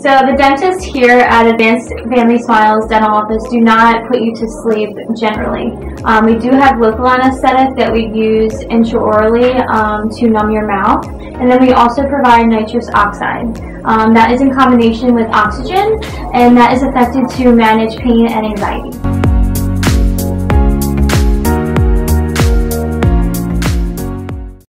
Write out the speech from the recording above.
So the dentists here at Advanced Family Smiles Dental Office do not put you to sleep generally. Um, we do have local anesthetic that we use intraorally um, to numb your mouth. And then we also provide nitrous oxide. Um, that is in combination with oxygen and that is effective to manage pain and anxiety.